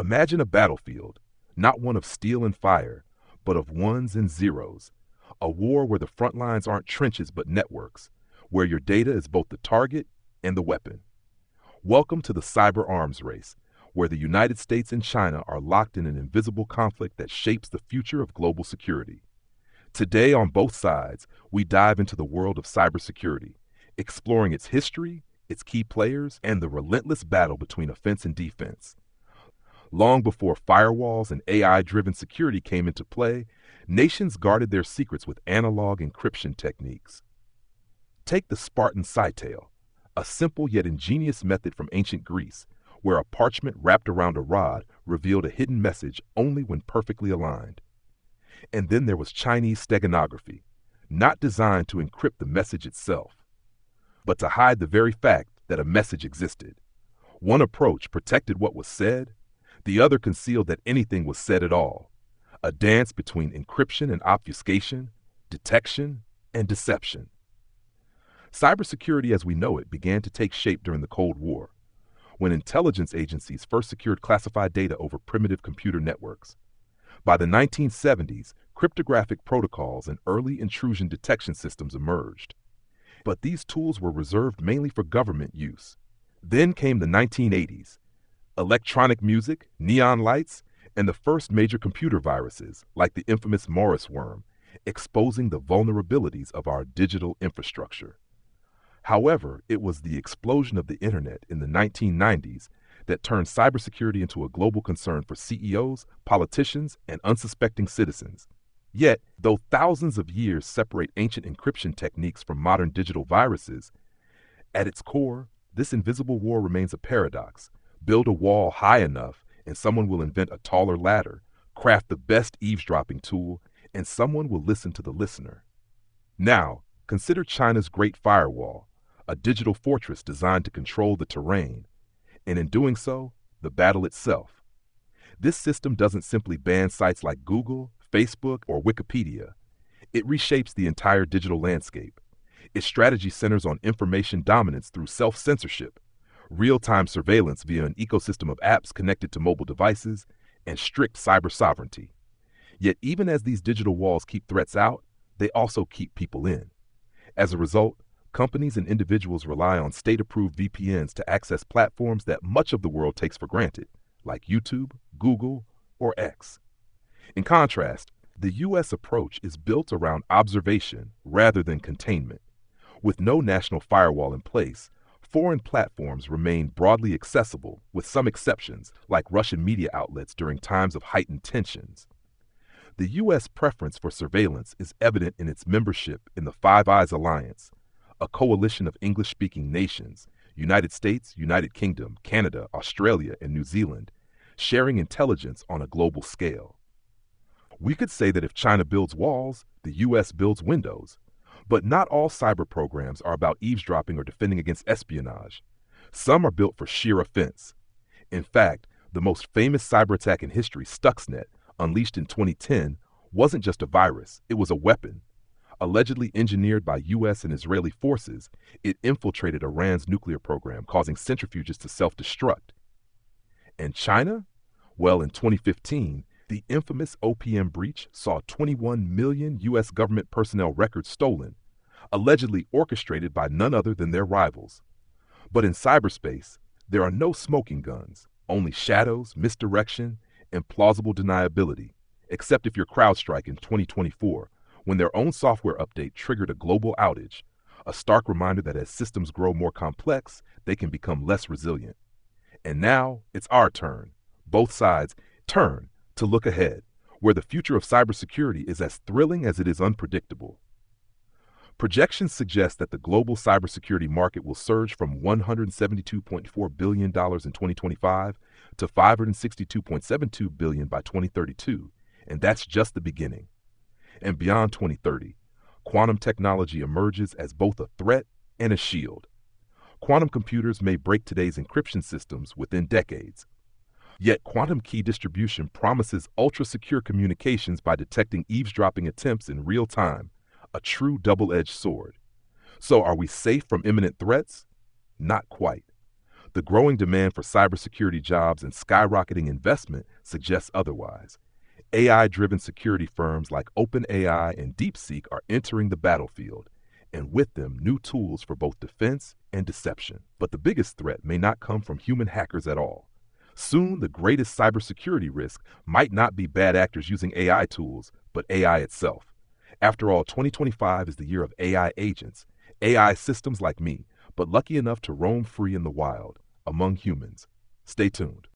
Imagine a battlefield, not one of steel and fire, but of ones and zeros. A war where the front lines aren't trenches but networks, where your data is both the target and the weapon. Welcome to the cyber arms race, where the United States and China are locked in an invisible conflict that shapes the future of global security. Today, on both sides, we dive into the world of cybersecurity, exploring its history, its key players, and the relentless battle between offense and defense. Long before firewalls and AI driven security came into play, nations guarded their secrets with analog encryption techniques. Take the Spartan Scytale, a simple yet ingenious method from ancient Greece, where a parchment wrapped around a rod revealed a hidden message only when perfectly aligned. And then there was Chinese steganography, not designed to encrypt the message itself, but to hide the very fact that a message existed. One approach protected what was said, the other concealed that anything was said at all. A dance between encryption and obfuscation, detection and deception. Cybersecurity as we know it began to take shape during the Cold War, when intelligence agencies first secured classified data over primitive computer networks. By the 1970s, cryptographic protocols and early intrusion detection systems emerged. But these tools were reserved mainly for government use. Then came the 1980s, electronic music, neon lights, and the first major computer viruses, like the infamous Morris worm, exposing the vulnerabilities of our digital infrastructure. However, it was the explosion of the internet in the 1990s that turned cybersecurity into a global concern for CEOs, politicians, and unsuspecting citizens. Yet, though thousands of years separate ancient encryption techniques from modern digital viruses, at its core, this invisible war remains a paradox Build a wall high enough, and someone will invent a taller ladder, craft the best eavesdropping tool, and someone will listen to the listener. Now, consider China's Great Firewall, a digital fortress designed to control the terrain, and in doing so, the battle itself. This system doesn't simply ban sites like Google, Facebook, or Wikipedia. It reshapes the entire digital landscape. Its strategy centers on information dominance through self censorship, real time surveillance via an ecosystem of apps connected to mobile devices, and strict cyber sovereignty. Yet, even as these digital walls keep threats out, they also keep people in. As a result, companies and individuals rely on state approved VPNs to access platforms that much of the world takes for granted, like YouTube, Google, or X. In contrast, the U.S. approach is built around observation rather than containment. With no national firewall in place, Foreign platforms remain broadly accessible, with some exceptions, like Russian media outlets during times of heightened tensions. The U.S. preference for surveillance is evident in its membership in the Five Eyes Alliance, a coalition of English speaking nations United States, United Kingdom, Canada, Australia, and New Zealand sharing intelligence on a global scale. We could say that if China builds walls, the U.S. builds windows, but not all cyber programs are about eavesdropping or defending against espionage. Some are built for sheer offense. In fact, the most famous cyber attack in history, Stuxnet, unleashed in 2010, wasn't just a virus, it was a weapon. Allegedly engineered by U.S. and Israeli forces, it infiltrated Iran's nuclear program, causing centrifuges to self destruct. And China? Well, in 2015, the infamous OPM breach saw 21 million U.S. government personnel records stolen, allegedly orchestrated by none other than their rivals. But in cyberspace, there are no smoking guns, only shadows, misdirection, and plausible deniability, except if you're CrowdStrike in 2024, when their own software update triggered a global outage, a stark reminder that as systems grow more complex, they can become less resilient. And now it's our turn. Both sides turn to look ahead, where the future of cybersecurity is as thrilling as it is unpredictable. Projections suggest that the global cybersecurity market will surge from $172.4 billion in 2025 to 562.72 billion by 2032, and that's just the beginning. And beyond 2030, quantum technology emerges as both a threat and a shield. Quantum computers may break today's encryption systems within decades, Yet quantum key distribution promises ultra secure communications by detecting eavesdropping attempts in real time, a true double edged sword. So, are we safe from imminent threats? Not quite. The growing demand for cybersecurity jobs and skyrocketing investment suggests otherwise. AI driven security firms like OpenAI and DeepSeek are entering the battlefield, and with them, new tools for both defense and deception. But the biggest threat may not come from human hackers at all. Soon, the greatest cybersecurity risk might not be bad actors using AI tools, but AI itself. After all, 2025 is the year of AI agents, AI systems like me, but lucky enough to roam free in the wild, among humans. Stay tuned.